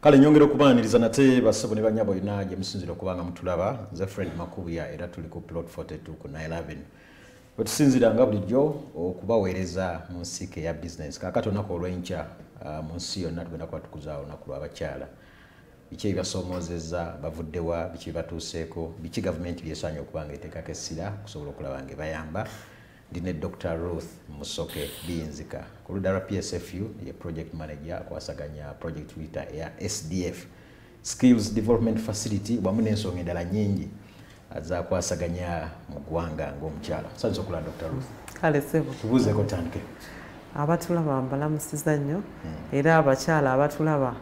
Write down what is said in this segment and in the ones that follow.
kale nyongera okubaaniriza nate basabo ne banyabo yona gye musinzira okuba nga mutulaba nze fred makubuya era tuli ku plot 42 ku 911 wetusinziranga bulijjo okubaweereza mu nsiike ya business. Kakati olunaku olw'enkya uh, mu nsi yonna tugenda kuba tukuza olunaku lw'abakyala biki ebibasoomozeza bavuddewa biki bibatuuseeko biki gavumenti byesaanye okuba nga eteekako essira okusobola okulaba nga ebayamba ndi ne dr ruth musoke biyinzika. Ku ludda lwa psfu ye project manager akwasaganya project tuyita eya sdf skills development facility wamu n'ensonga endala nyingi azakwasaganya mu ggwanga ng'omukyala. Nsanyusa okulaba dr ruth. Kale sebo. Tubuuzeeko tandike abatulaba mbalamusiza nnyo era abakyala abatulaba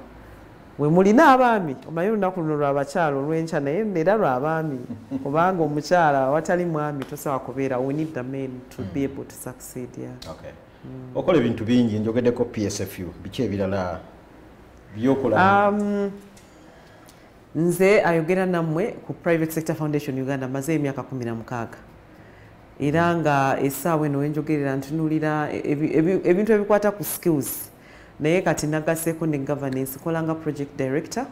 we mulina abaami omanyi olunaku luno lwabakyala olwenkya naye era lwabaami kubanga omukyala awatali mwami tosobola kubeera we need the men to be able to succeed okay. okola ebintu bingi njogeddeko psfu biki ebirala byokola? Um, nze ayogera nammwe ku private sector foundation uganda maze emyaka 16 era nga essaawa eno wenjogerera ntunulira ebi- ebi- ebintu ebikwata ku skills naye kati nagaseeko ne governance kolanga project director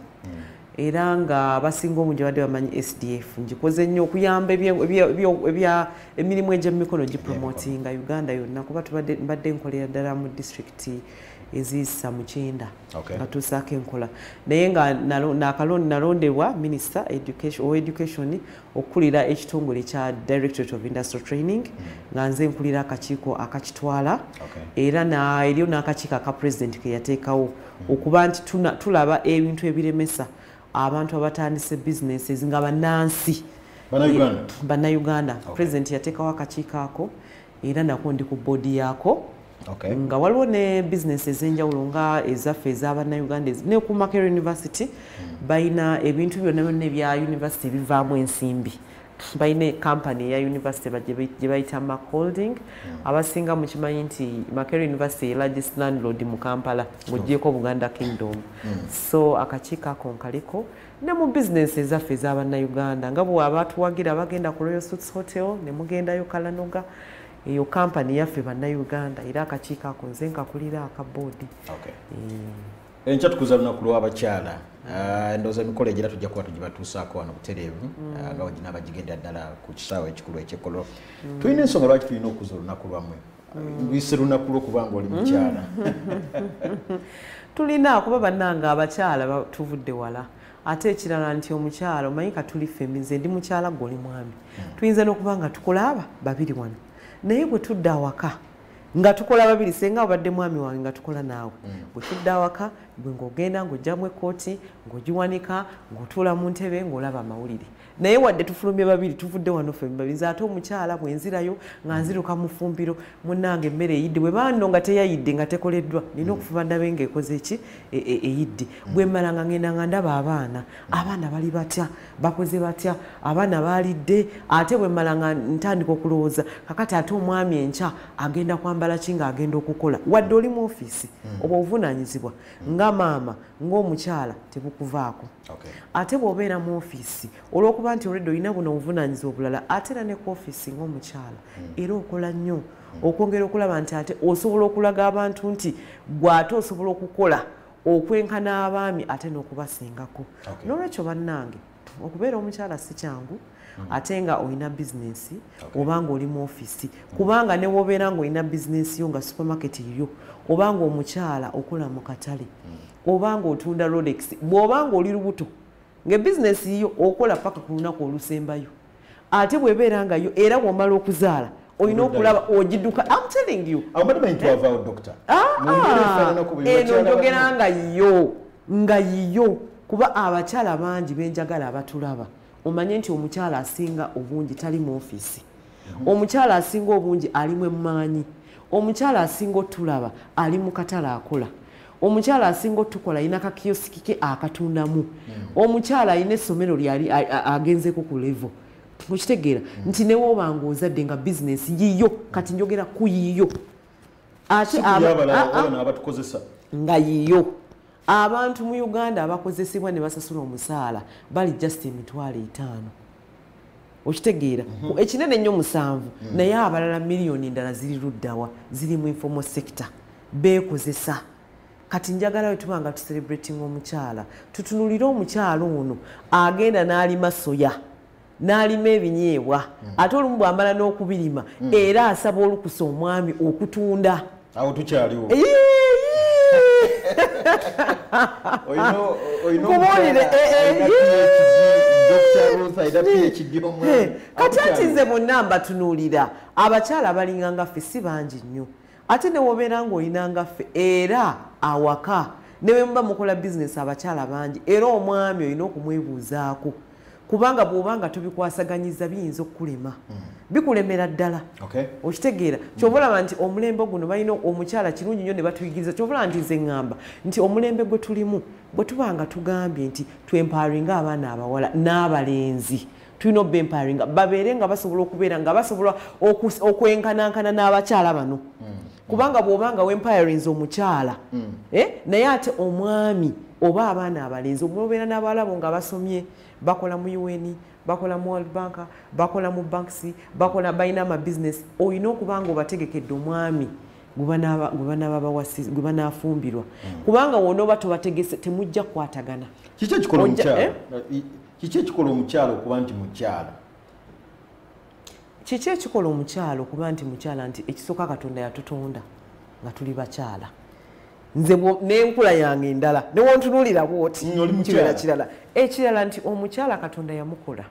era nga abasinga obungi badde bamanyi sdf ngikoze nnyo okuyamba emirimu egy'emikono gipromotinga uganda yonna kuba mbadde nkolera ddala mu disitulikiti eziyisa mukyenda nga tusaako enkola. Naye nga nalondebwa minisita oweducation okukulira ekitongole kya directorate of industrial training nga nze nkulira akakiiko akakitwala. Era eriyo n'akakiiko aka pulezidenti ke yateekawo okuba nti tulaba ebintu ebiremesa abantu abatandise businesses nga bannansi. Bannayuganda? pulezidenti yateekawo akakiiko ako era nako ndi ku boodi yaako. Nga waliwo ne bizinesi ez'enjawulo nga ezaffe ez'abannayuganda ne ku Makerere university balina ebintu byonna byonna ebya university bivaamu ensimbi. Balina kampany eya university ba- gye bayita mac holding. Abasinga mukimanyi nti Makerere university ye largest landlord mu kampala ng'ogyeko buganda kingdom. So akakiiko ako nkaliko ne mu bizinesi ezaffe ez'abannayuganda nga bw'aba tuwagira bagenda ku royal suits hotel ne mugendayo kalanoga eyo kampani yaffe bannayuganda era akakiiko ako nze nkakulira aka boodi Okay. enkya tukuza lunaku lw'abakyala. Ah, ndowooza emikolo egira tujja kuba tugibatuusaako wano butereevu. Ah, nga wagina abagigenda ddala ku kisaawe ekikulu ekyekolo tulina ensonga lwaki tulina okuza olunaku lwammwe? Luyise lunaku lwokubanga oli mukyala. Tulina kuba bannanga abakyala ba- tuvudde wala. Ate ekirala nti omukyala omanyi katuli ffe nze ndi mukyala gwe oli mwami. Tuyinza n'okuba nga tukola aba babiri wano naye bwe tudda awaka nga tukola babiri senga obadde mwami wange nga tukola naawe bwe tudda awaka gwe ng'ogenda ng'ojjamu ekkooti ng'ogiwanika ng'otuula mu ntebe ng'olaba amawulire naye wadde tufulumye babiri tuvudde wano ffe nze ate omukyala bwe nzirayo nga nziruka mu ffumbiro munnange emmere eyidde. Bwe bano nga teyayidde nga tekoleddwa nina okufuba ndabe ng'ekoze ki? E- e- eyidde. Bwe mmala nga ngenda nga ndaba abaana. Abaana bali batya? Bakoze batya? Abaana baalidde? Ate bwe mmala nga ntandika okulowooza kakati ate omwami enkya agenda kwambala ki ng'agenda okukola? Wadde oli mu ofiisi oba obuvunaanyizibwa nga maama ng'omukyala tebukuvaako. Ate bw'obeera mu ofiisi olw'okuba nti olwedde olina buno obuvunaanyizibwa obulala ate era ne ku ofiisi ng'omukyala era okola nnyo. Okwongera okulaba nti ate osobola okulaga abantu nti gwe ate osobola okukola okwenkana abaami ate n'okubasingako. N'olwekyo bannange okubeera omukyala si kyangu ate nga olina bizinesi oba nga oli mu ofiisi kubanga ne wobeera nga olina bizinesi yo nga supermarket yiyo oba nga omukyala okola mu katale oba nga otunda rolex bw'oba nga oli lubuto ngaebizinesi yiyo okola paka ku lunaku olusembayo. Ate bwebeera nga yo era bw'omala okuzaala olina okulaba ogidduka. I'm telling you. Ah, buli eno njogera nga yo nga yiyo. Kuba abakyala bangi benjagala abatulaba. Omanye nti omukyala asinga obungi tali mu ofiisi omukyala asinga obungi alimu emmaanyi omukyala asinga otulaba ali mu katale akola omukyala asinga otukola alina kakiyosiki ke akatundamu omukyala alina essomero lyali agenzeko ku levo okitegeera nti newoba nga ozadde nga bizinesi yiyo kati njogera ku yiyo. Ate Si aba- kuli abalala wabano abatukozesa nga yiyo. Abantu mu uganda abakozesebwa ne basasula omusaala bali just emitwalo etaano. Okitegeera? Ekinene nnyo musanvu naye abalala miliyoni endala ziri luddawa ziri mu informal sector. Beekozesa kati njagala we tuba nga tucelebrating omukyala tutunulire omukyala ono agenda n'alima soya n'alima ebinyeebwa ate olumu bw'amala n'okubirima era asaba olukusa omwami okutunda. Awo tukyaliwo. Omukyala eh, eh, kati ati nze bonna mbatunuulira abakyala abalinga nga ffe si bangi nnyo ate ne wobeera ng'olina nga ffe era awaka ne bwe muba mukola bizinesi abakyala bangi era omwami olina okumwebuuzaako kubanga bw'oba nga tobikwasaganyiza biyinza okukulema. Bikulemera ddala. Okay. okitegeera. Kyova olaba nti omulembe guno balina omukyala kirungi nnyo ne batuyigiriza kyova olaba nti nze ŋŋamba nti omulembe gwe tulimu bwe tuba nga tugambye nti twemparinga abaana abawala n'abalenzi tulina obba emparinga babeere nga basobola okubeera nga basobola okwenkanankana n'abakyala bano kubanga bw'oba nga wemparinze omukyala eh, naye ate omwami oba abaana abalenzi omubeera n'abalabo nga basomye bakola mu un bakola mu world bank bakola mu banks bakola balina amabizinesi olina okuba nga obategekedde omwami gwe banaafumbirwa. Kubanga wona oba tobategese temujja kukwatagana. Kiki ekikola eh? kiki ekikola omukyala okuba nti mukyala kiki ekikola omukyala okuba nti mukyala nti ekisooka katonda yatutonda nga tuli bakyala? Nze n'enkula yange endala newontunuulira bwoti? Oli mukyala. kibeera kirala. Ekirala nti omukyala katonda yamukola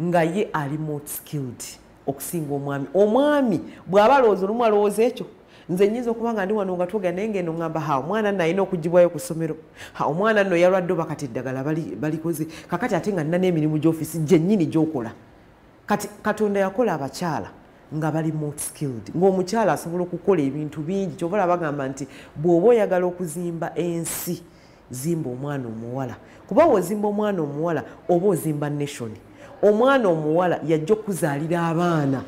nga ye ali more skilled okusinga omwami. Omwami bw'aba alowooza olumu alowooza ekyo? Nze nyinza okuba nga ndi wano nga twogera naye ngendo ŋŋamba ha omwana nno alina okugibwayo ku ssomero. Ha omwana nno yalwadde oba kati eddagala bali- balikoze. Kakati ate nga nina n'emirimu gy'ofiisi gyennyini gy'okola kati katonda yakola abakyala nga bali skilled. Ng'omukyala asobola okukola ebintu bingi kyobola bagamba nti bw'oba oyagala okuzimba ensi zimba omwana omuwala. Kuba wozimba omwana omuwala oba ozimba nation omwana omuwala yajja okuzaalira abaana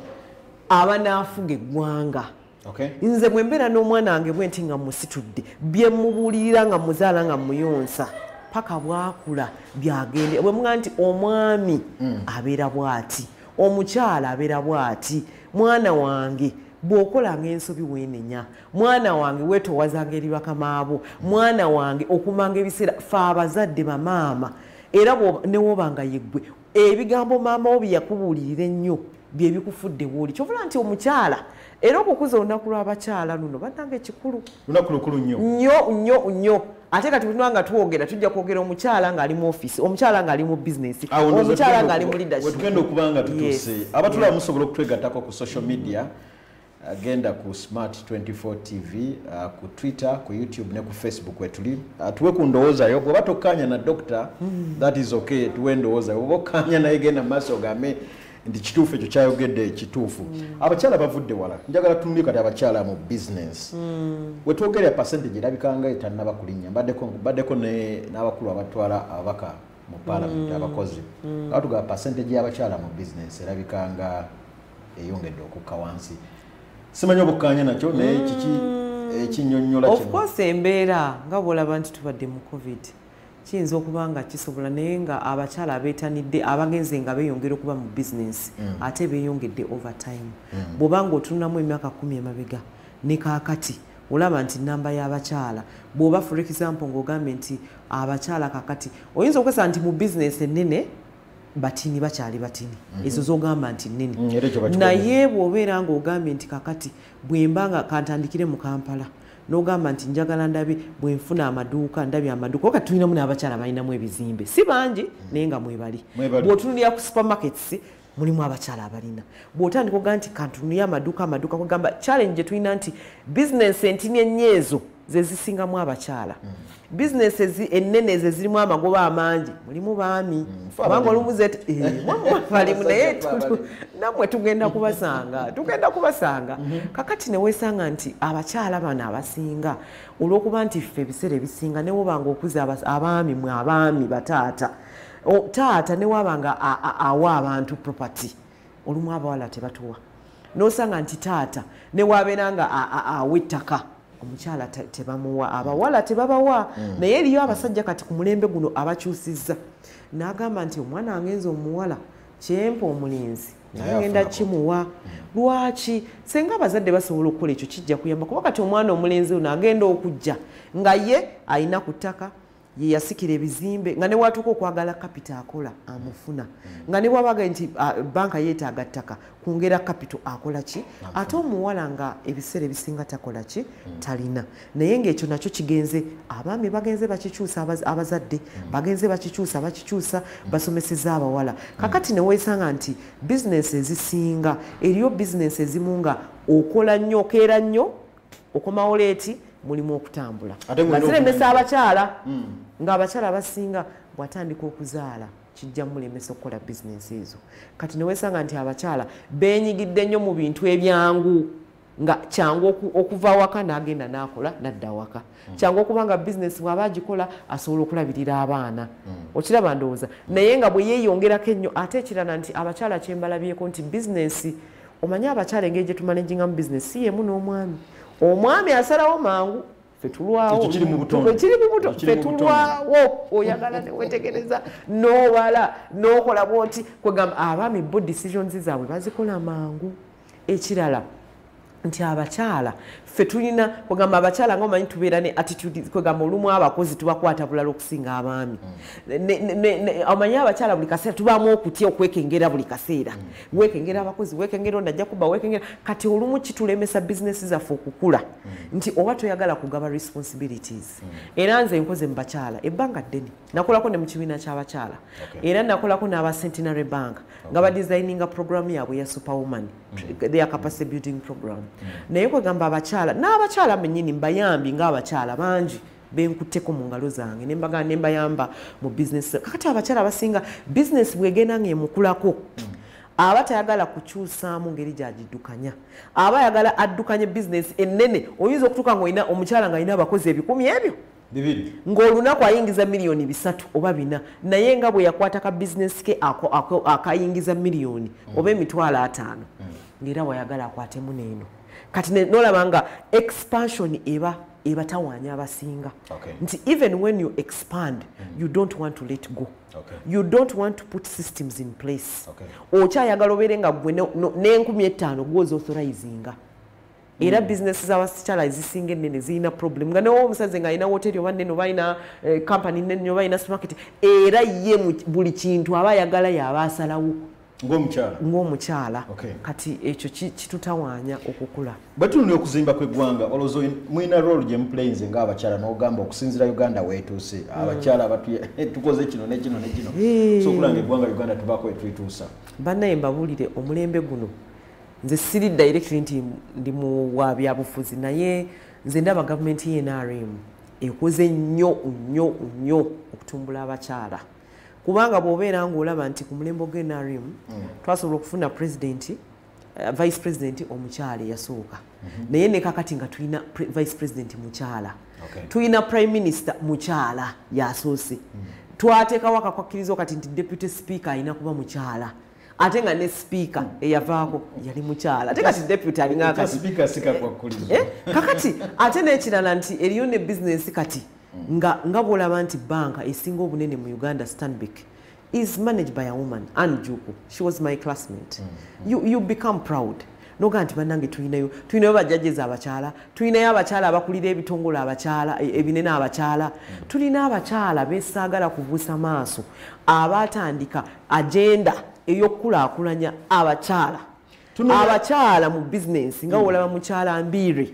abanaafuga eggwanga. Okay. nze bwe mbeera n'omwana wange bwe nti nga musitudde bye mubuulirira nga muzaala nga muyonsa paka bwakula byagende bwe mugaa nti omwami abeera bw'ati omukyala abeera bw'ati mwana wange bw'okolanga ensobi weenenya mwana wange weetowazanga eri bakamaabo mwana wange okumanga ebiseera fe abazadde bamaama era bw'oba- ne woobanga yeggwe ebigambo maama wo bye yakubuulirira ennyo bye bikufudde wooli kyovula nti omukyala era okukuza olunaku lw'abakyala luno bannanga ekikulu lunaku lukulu nnyo. Nnyo nnyo nnyo ate kati tunanga twogera tujja kwogera omukyala ng'ali mu office omukyala ng'ali mu bizinesi omukyala tugenda ng'ali mu okuba- leadership. we tugenda okuba nga tutuuse. Yes. abatulaba musobola okutwegattako ku social media agenda ku smart 24 tv uh, ku twitter ku youtube ne ku facebook wetuli uh, tuwe ku ndowoozayo bw'oba tokkanya na doctor that is okay tuwe ndowoozayo oba okkanya naye genda mu maaso ogambe nti kituufu ekyo kyayogedde kituufu abakyala bavudde wala njagala tunulye kati abakyala mu business. Wetwogerera percentage erabikanga etannaba kulinnya ne- n'abakulu abatwala ababaka mu parliament abakozi. Aba tugaba percentage y'abakyala mu business erabikanga eyongedde okukka wansi. Simanyi obukkanya nakyo naye kiki ekinyonnyola of course embeera nga bwolaba nti tubadde mu covid kiyinza okuba nga kisobola naye nga abakyala abeetanidde abagenze nga beeyongera okuba mu bizinesi ate beeyongedde overtime. Bw'oba nga otununamu emyaka kumi emabega ne kaakati olaba nti namba y'abakyala. Bw'oba for example ng'ogambye nti abakyala kakati oyinza okwesaba nti mu bizinesi ennene batini bakyali batini. Ezo zogamba nti Mm, nnene bakikola. naye bw'obeera ng'ogambye nti kakati bwe mba nga kantandikire mu kampala n'ogamba nti njagala ndabe bwe nfuna amaduuka ndabye amaduuka. Kati tulinamu n'abakyala balinamu ebizimbe. Si bangi naye nga mwebali. Bw'otunulira ku supermarkets mulimu abakyala abalina. Bw'otandika ogaa nti kantunulire amaduuka amaduuka kugamba challenge gye tulina nti bizinesi entini ennyo ezo ze zisingamu abakyala. Bizinesi ennene ezo ezirimu amagoba amangi. Mulimu baami. Fe kubanga olumu eh, balimu naye nammwe tugenda kubasanga tugenda kubasanga. Kakati neweesanga nti abakyala bano abasinga olw'okuba nti ffe ebiseera ebisinga newobanga okuza abaami mwe abaami bataata taata. Newabanga awa abantu property. Olumu abawala tebatuwa. Nosanga nti taata newabeera nga a- a- awa ettaka omukyala te- tebamuwa abawala tebabawa. Naye eriyo abasajja kati ku mulembe guno abakyusizza. N'agamba nti omwana wangenza omuwala kyempa omulenzi. Afunako. kimuwa. Lwaki? Senga abazadde basobola okukola ekyo kijja kuyamba kuba kati omwana omulenzi ono agenda okujja nga ye alina ku ttaka ye yasikira ebizimbe nga ne watuuka okwagala kapito akola amufuna. Nga ne bwabaga nti banka yeetaaga ttaka kwongera kapito akola ki? Ate omuwala nga ebiseera ebisinga takola ki? Talina. Naye ngaekyo nakyo kigenze abaami bagenze bakikyusa abaz- abazadde bagenze bakikyusa bakikyusa basomeseza abawala. Kakati neweesanga nti bizinesi ezisinga eriyo bizinesi ezimu nga okola nnyo okeera nnyo okomawo leeti mulimu okutambula. Okumanya- abakyala ng'abakyala abasinga bw'atandika okuzaala kijja mulemesa okukola bizinesi ezo. Kati newesanga nti abakyala beenyigidde nnyo mu bintu ebyangu nga kyangu oku- okuva waka n'agenda n'akola n'adda waka kyangu okuba nga bizinesi bw'aba agikola asobola okulabirira abaana. Okiraba ndowooza naye nga bwe yeeyongerako ennyo ate ekirala nti abakyala kyembalabyeko nti bizinesi omanyi abakyala engeri gye tumanagingamu bizinesi si yemu n'omwami omwami asalawo mangu ffe tulwawo. Ekyo kiri mu buto Ekyo kiri ffe mu butonde. tulwawo. Oyagala newetegereza nobala nokola bwoti kwegamba abaami bo decisions zaabwe bazikola mangu. Ekirala nti abakyala ffe tulina kwegamba abakyala nga omanyi tubeera ne attitude kwegamba olumu abakozi tubakwata bulala okusinga abaami. Omanyi abakyala buli kaseera tubaamu okutya okwekengera buli kaseera. Weekengera abakozi weekengera ono ajja kuba weekengera. Kati olumu kitulemesa bizinesi zaffe okukula. Nti oba toyagala kugaba responsibilities. Era nze nkoze mu bakyala ebbanga ddene. Nakolako ne mu kibiina ky'abakyala era nakolako n'aba centenary bank nga badesigninga program yaabwe ya superwoman their capacity building program naye kwegamba abakyala n'abakyala benyini mbayambi ng'abakyala bangi benkutteko mu ngalo zange nembaga nembayamba mu business. Kakati abakyala abasinga business bwegenda ngaemukulako aba tayagala kukyusaamu ngeri gyagiddukanya. Aba ayagala addukanye bizinesi ennene oyinza okutuuka ngaolina omukyala ng'alina abakozi ebikumi ebyo? Ng'olunaku ayingiza miliyoni bisatu oba bina. Naye nga bwe yakwata ka bizinesi ke akayingiza miliyoni oba emitwalo ataano. Ngaera bwayagala akwatemu neeno kati nolaba nga expansion eba eba tawaanya abasinga. Okay. nti even when you expand you don't want to let go. Okay. you don't want to put systems in place. Okay. okyayagala obeere nga gwe n'enkumi etaano gwoza authorizinga era bizinesi z'abakyala ezisinga ennene zirina problem. Nga newa omusaze ng'alina woteri oba nnene oba alina eh, kampani nnene oba alina supermarket era ye buli kintu aba ayagala yaba asalawo ng'omukyala? Kati ekyo ki- kitutawaanya okukula. Bwe tunulira okuzimba kw'eggwanga olowooza mulina role gye muplayinze ng'abakyala n'ogamba okusinziira uganda weetuuse. Abakyala batu- tukoze kino ne kino ne kino. Hey. so okulanga eggwanga uganda tubaako etwituusa bannaye mbabuulire omulembe guno. Nze siri directly nti ndi mu wa byabufuzi naye nze ndaba gavumenti ye nrm ekoze nnyo nnyo nnyo okutumbula abakyala kubanga bw'obeera ng'olaba nti ku mulembe gw'nrm twasobola okufuna pulezidenti uh, vice president omukyala eyasooka. Naye ne kakati nga tulina vice president mukyala. Tulina prime minister mukyala yasoose. Twateekawo akakwakkirizo kati nti deputy speaker alina kuba mukyala. Ate nga ne speaker eyavaako yali mukyala. Ate kati deputy alinga Ekya kati sipiika sikakwakkirizo Eh, kakati ate n'ekirala nti eriyo ne bizinesi kati nga nga bw'olaba nti banka esinga obunene mu uganda stanbic is managed by a woman Anne Juku. she was my classmate. You, you become proud. Noga nti bannange tulinayo tulinayo bajjajeza abakyala tulinayo abakyala abakulira ebitongole abakyala e- ebinene abakyala. Tulina abakyala besaagala kubuusa maaso abatandika agenda ey'okukulaakulanya abakyala. Abakyala mu bizinesi nga olaba mukyala mbiri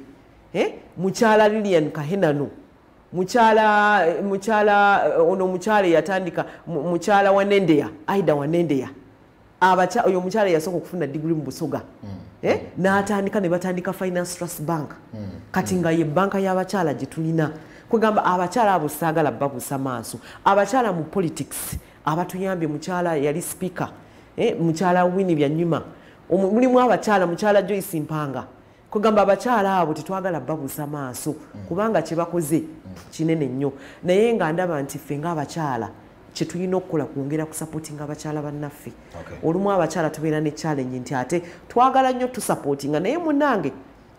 eh? mukyala lilian kahenano mukyala mukyala ono omukyala eyatandika mu- mukyala wanendeya aida wanendeya oyo omukyala eyasooka okufuna digiri mu busoga eh? n'atandika ne batandika finance trust bank. Kati nga ye banka y'abakyala gye tulina. Kwegamba abakyala abo saagala babuusa maaso. Abakyala mu politics abatuyambye mukyala yali speaker eh? mukyala wini byanyuma. Mulimu abakyala mukyala joyce mpanga. Kugamba abakyala abo tetwagala babuusa maaso. Kubanga kye bakoze kinene nnyo. Naye nga ndaba nti ffe ng'abakyala kyetulina okukola kwongera kusapootinga abakyala bannaffe. Olumu abakyala tubeera ne challenge nti ate twagala nnyo tusapootinga naye munange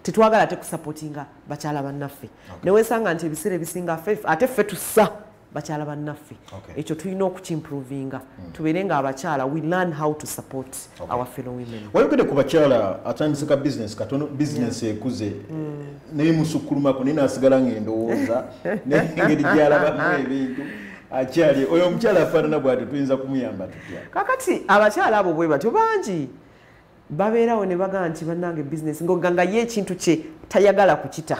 tetwagala ate kusapootinga bakyala bannaffe. Newesanga nti ebiseera ebisinga ffe- ate ffe tussa bakyala bannaffe. Ekyo tulina okukimprovinga tubeere nga abakyala we learn how to support our fellow women. Wayogedde ku bakyala atandise ka bizinesi katono bizinesi ekuze. Nemusukkulumako naye nasigala ngaendowooza nengeri gyalabamu ebintu. Akyali oyo omukyala afaanana bwati tuyinza kumuyamba tutya? Kakati abakyala abo bwe batyo bangi. Babeerawo ne bagamba nti bannange bizinesi ngoganga ye ekintu kye tayagala kukita.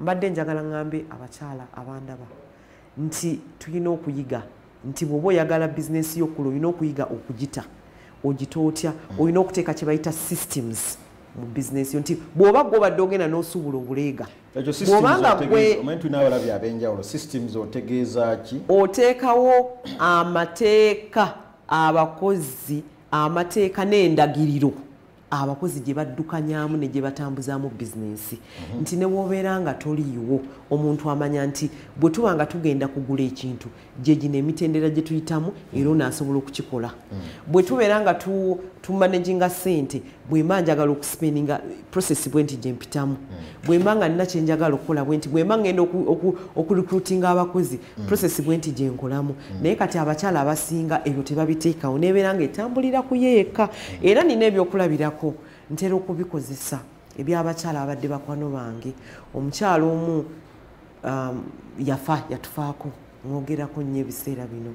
Mbadde njagala ŋŋambe abakyala abandaba nti tulina okuyiga nti bw'oba oyagala bizinesi yokkula olina okuyiga okugita ogita otya? Olina okuteeka kye bayita systems mu bizinesi yo nti bw'oba gwe obadde ogenda n'osuubula obuleega bw'obanga gwe omanyi tulina abalabi ab'enjawulo systems otegeeza ki? Oteekawo amateeka abakozi amateeka n'endagiriro abakozi gye baddukanyamu ne gye batambuzaamu bizinensi. Nti ne bw'obeera nga toliiwo omuntu amanya nti bwe tuba nga tugenda kugula ekintu gye gino emitendera gye tuyitamu era onaasobola okukikola. Bwe tubeera nga tu- tumanaginga ssente bwe mba njagala okuspendinga process bwe nti gye mpitamu. Bwe mba nga nina kye njagala okukola bwe nti bwe mba ngenda oku- oku- okurecruitinga abakozi process bwe nti gye nkolamu. Naye kati abakyala abasinga ebyo tebabiteekawo nebeera nga etambulira ku yeeka. Era nina ebyokulabirako ntera okubikozesa ebyabakyala abadde bakwano bange. Omukyala omu um, yafa yatufaako mwogerako nnyo ebiseera bino.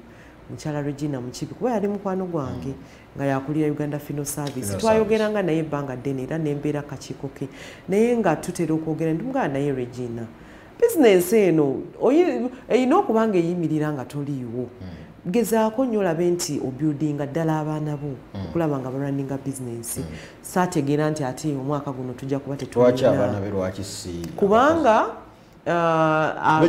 Mukyala regina mukibi kuba yali mukwano gwange nga yakulira uganda fino service. Twayogeranga naye ebbanga ddene era nembeera kakiiko ke. Naye nga tutera okwogera ndimugana naye regina bizinensi eno erina okuba nga eyimirira nga toliiwo gezaako nnyo olabe nti obuildinga ddala abaana bo okulaba nga balwaninga bizinensi saategeera nti ate omwaka guno tujja kuba lwaki tetulina abaana be lwaki si kubanga ah,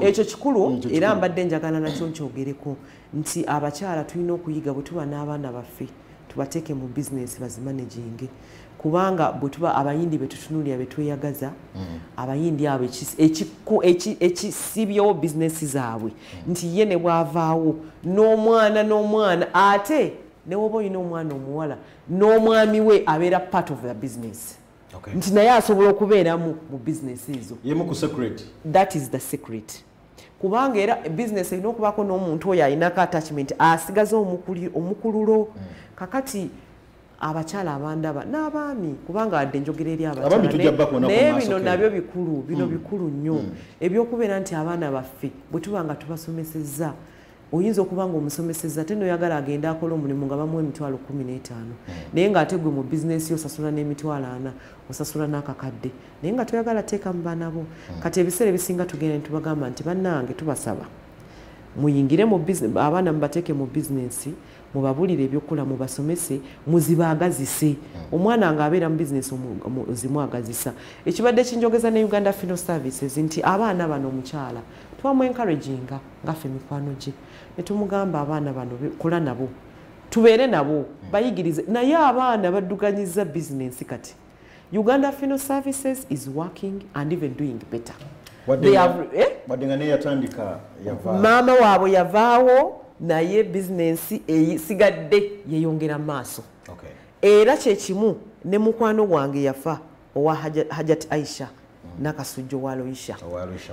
Ekyo kikulu. Mm, era mbadde njagala nakyo nkyogereko. Nti abakyala tulina okuyiga bwe tuba n'abaana baffe tubateeke mu bizinesi bazimanaginge kubanga bwe tuba abayindi be tutunulira be tweyagaza abayindi abo ekisibyewo bizinesi zaabwe. Nti ye ne bwavaawo n'omwana n'omwana ate ne woba olina omwana omuwala n'omwami we abeera part of the business. Nti naye asobola okubeeramu mu bizinesi ezo. That is the secret kubanga era business erina okubaako n'omuntu oyo alinako attachment asigaze omukululo kakati abakyala abandaba n'abaami kubanga wadde njogera eri Abaami abakyala tujja naye- bakubonako naye mu maaso bino nabyo bikulu bino bikulu nnyo. Ebyokubeera nti abaana baffe bwe tuba nga tubasomesezza oyinza okuba nga omusomesezza ate noyagala agende akola omulimu nga bamuwa emitwalo kumi n'etaano. Naye ng'ate gwe mu bizinesi osasula n'emitwalo ana osasula n'akakadde. Naye nga toyagala teeka mu baana bo. Kati ebiseera ebisinga tugenda ne tubagamba nti bannange tubasaba. Muyingire abaana mubateeke mu bizinesi mubabulire ebyokukola mubasomese muzibaagazise omwana nga abeera mu bizinesi zimwagazisa ekibadde kinjogeza ne uganda fino services nti abaana bano omukyala twamu encouraginga ngaffe mikwano gye. Ne tumugamba abaana bano kola nabo. Tubeere nabo. Bayigirize. Naye abaana badduganyiza bizinesi kati. Uganda fino services is working and even doing better. Eh? maama waabwe yavaawo naye bizinensi esigadde yeyongera mu maaso. Okay. era kyekimu ne mukwano gwange yafa owa Haja- hajat aisha nakasujjo wa loisha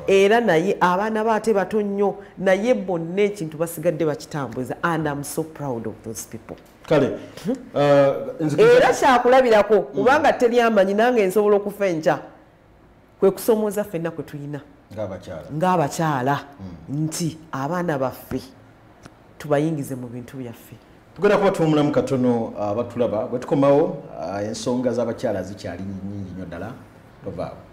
era naye abaana be ate bato nnyo naye bonna ekintu basigadde bakitambuza and am so proud of those people. Kale uh, era kyakulabirako kubanga teri amanyi nange nsobola okufa enkya kwe kusomooza ffenna kwe tulina. Ng'abakyala. Ng'abakyala nti abaana baffe tubayingize mu bintu byaffe. Tugenda kuba tuwumulamu katono abatulaba. Bwe tukomawo uh, ensonga z'abakyala zikyali nyingi nnyo ddala. Tovaawo